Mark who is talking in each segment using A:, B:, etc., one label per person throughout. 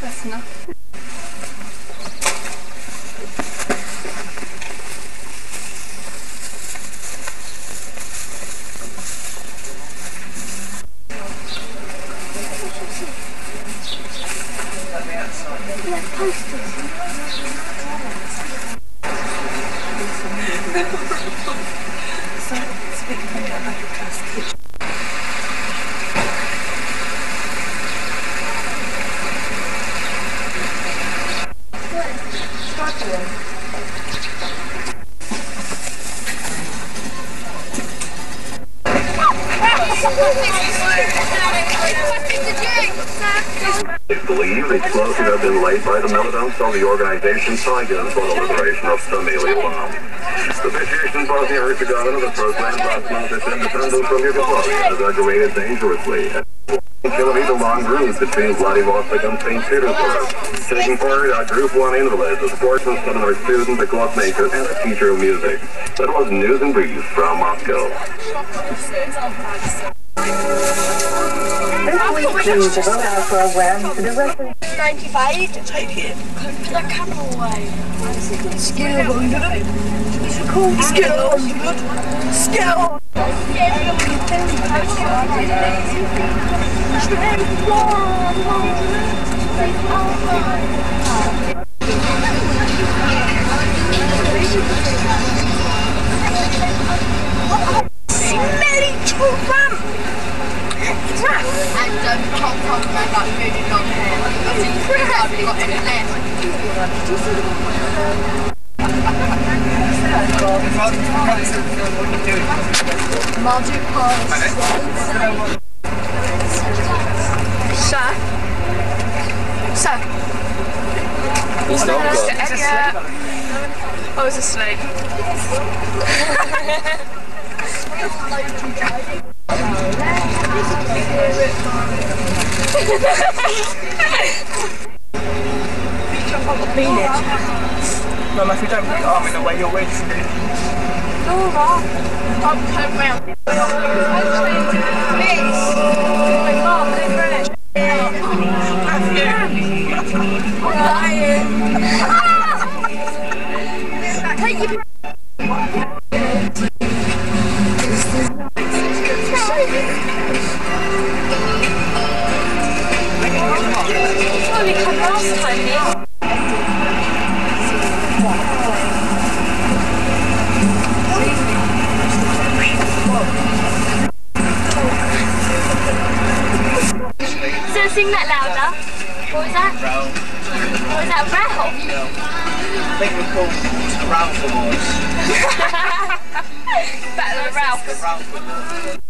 A: That's enough.
B: Organization Tigers for the liberation of Somalia. Bomb. The petition Bosnia-Herzegovina that proclaimed last month its independence from Yugoslavia has aggravated dangerously. Kilometer long route between Vladivostok and St. Petersburg. Taking part are Group 1 invalids, a sportsman, seminar student, a clockmaker, and a teacher of music. That was News and Brief from Moscow.
C: About our program to the reference
D: 95. Take it. Put the camera away. Skill 100. Skill 100. Skill Smelly tramp! Tramp!
E: And um, Tom Tom had like really long hair. I think he's hardly got any left.
D: Magic Pass.
A: Sir. Sir. He's not Mr. Elliot. I was asleep.
F: Mean it. No, if you don't put your arm in the way, you're wasting it.
D: I'm coming round. Miss. Sing that louder. What was that? What was that? Ralph?
F: I think we're called Ralph Awards.
A: Battle of Ralph.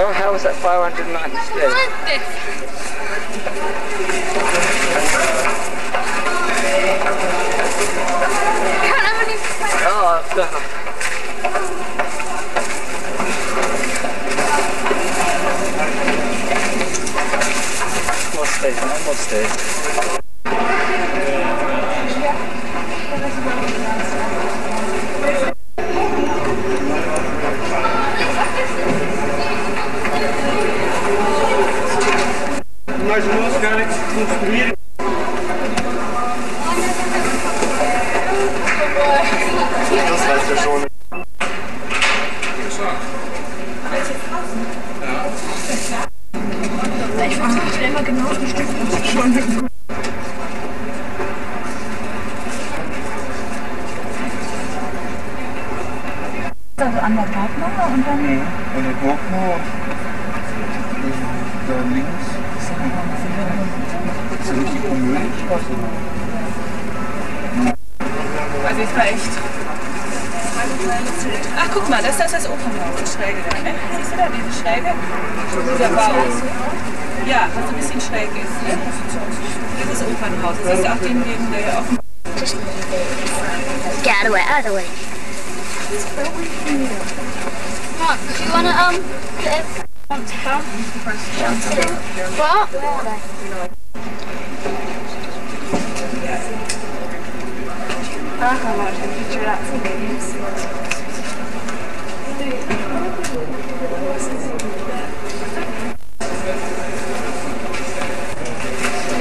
F: Oh, how was that 596?
E: Can't have any.
F: Oh, God. More space, man, more space.
G: Also an der Gartner und dann
H: Nee, und der Burgmauer. Da links ist so richtig unmöglich.
A: Also es war echt. Ach guck mal, das, das ist das Opernhaus, das Schräge da. Siehst du da diese Schräge? Dieser Bau. Ja, was so ein bisschen schräg ist. Ne? Das ist das Opernhaus. Das ist auch den, den der hier offen
E: Get out of the way, out of the way. Mark, do you wanna um get What?
D: Video me. That boy's got boy comes up.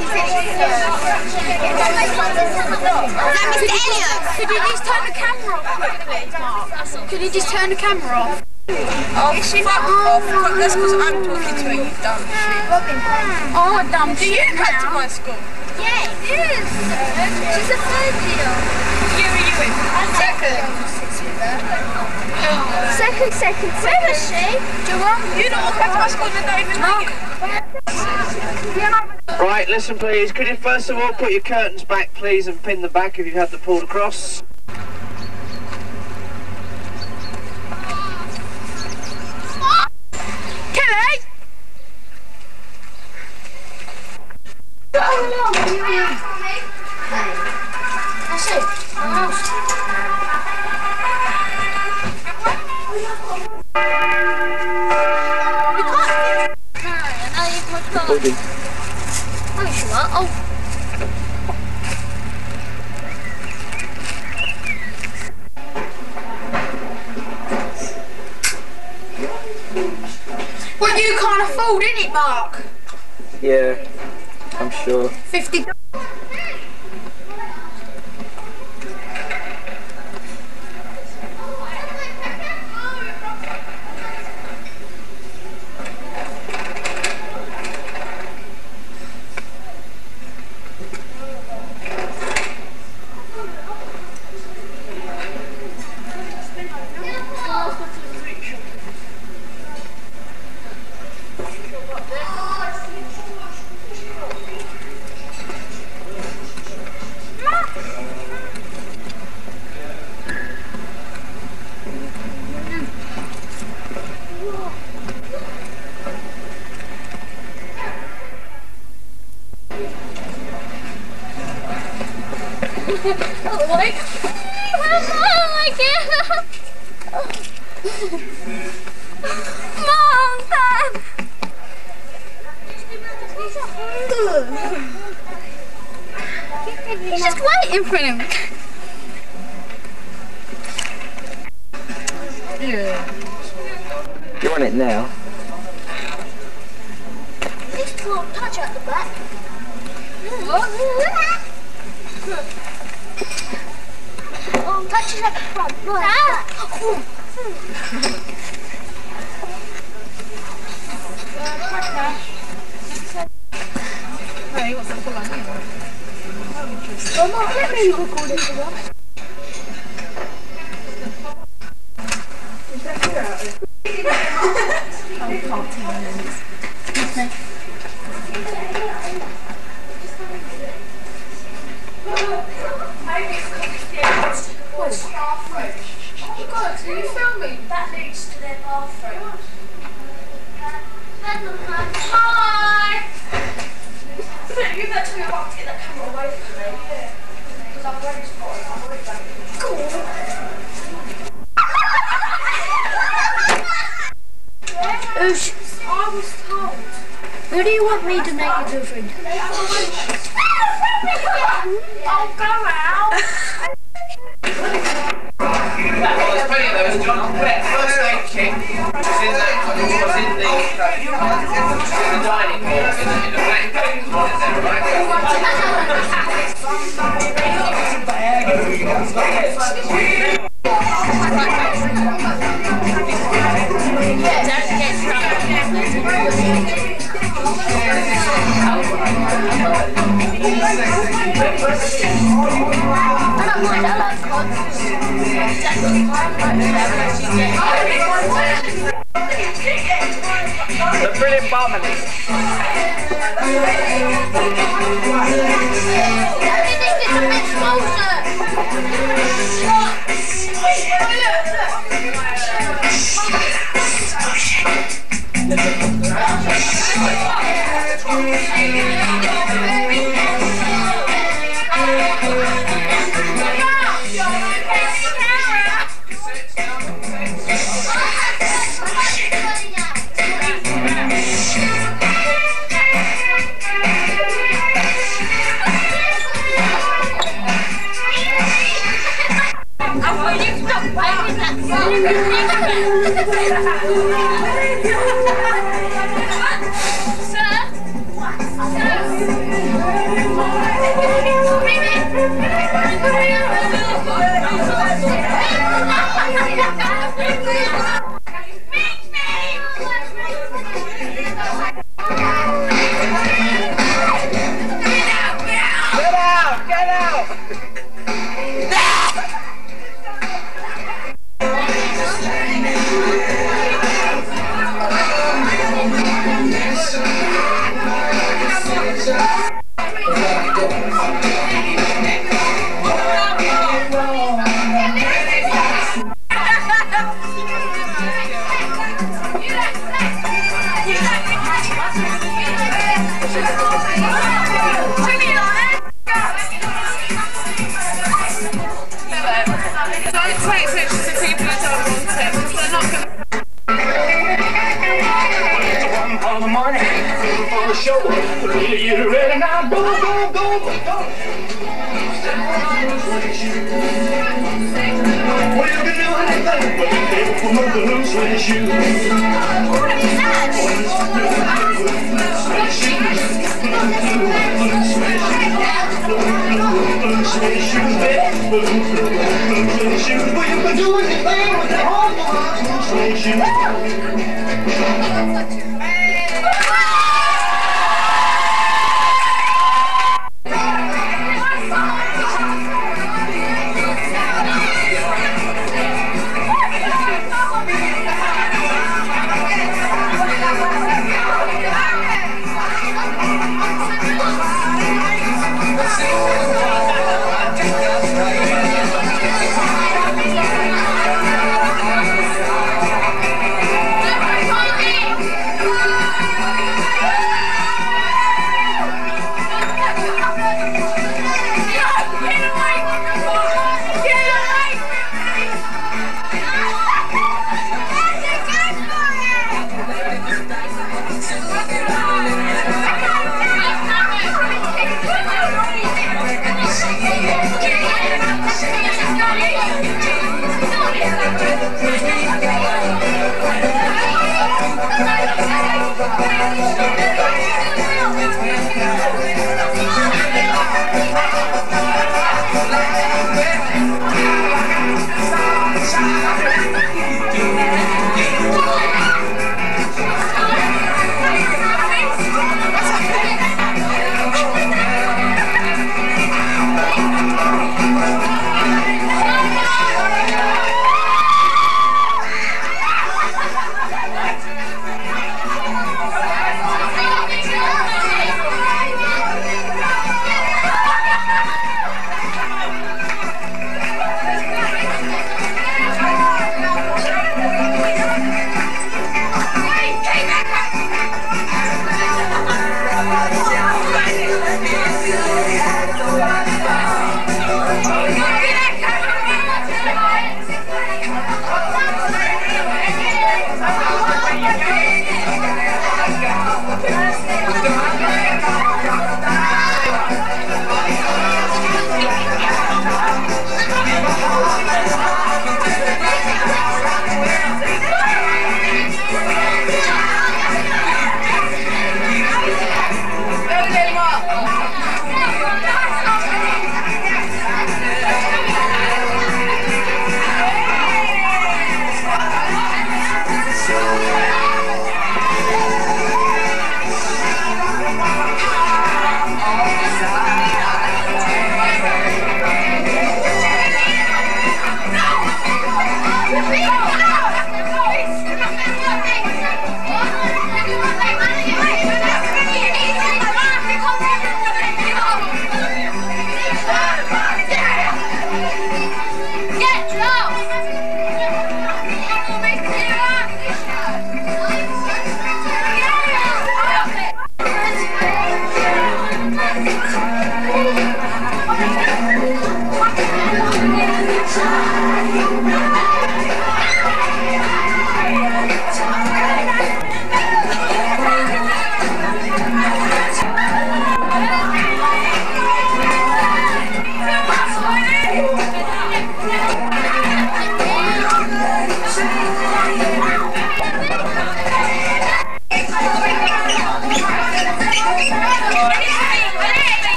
B: That
D: Mr. Elliot, could you just turn the camera off quickly, Mark? Could you just turn the camera off?
A: Oh, fuck off. Fuck, That's because I'm talking to her, you dumb shit.
E: Oh, dumb
A: Do you come to my school?
D: Yeah, it is. She's a third year.
A: You were you in? Second.
E: Second, second,
D: Where is she? Jerome?
A: You don't walk out to my school and not even know.
H: Right, listen please. Could you first of all put your curtains back please and pin them back if you've had them pulled across?
D: Kelly! Can't afford, innit, Mark?
F: Yeah, I'm sure.
D: 50 Oh, touches at the front. Ah.
A: Hey, what's that for like?
D: Mama, let me record it for that.
A: God, are you filming?
D: That leads to their bathroom. Hi! You better tell me about to get that camera away from me. Because I'm ready to put it. I'm already ready. I was told. Who do you want me to make your girlfriend? I'll go out.
I: There's plenty of those. John Wet first was in the, was in the, in the dining hall, in the. The
F: brilliant barman.
D: Everything is a bit closer. You
J: ready now? Go, go, go, go. Well, you can do anything, but you can't promote the loose suede shoes. Loose suede shoes, baby. Loose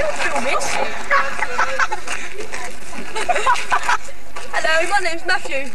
A: Still, still filming. Hello, my name's Matthew.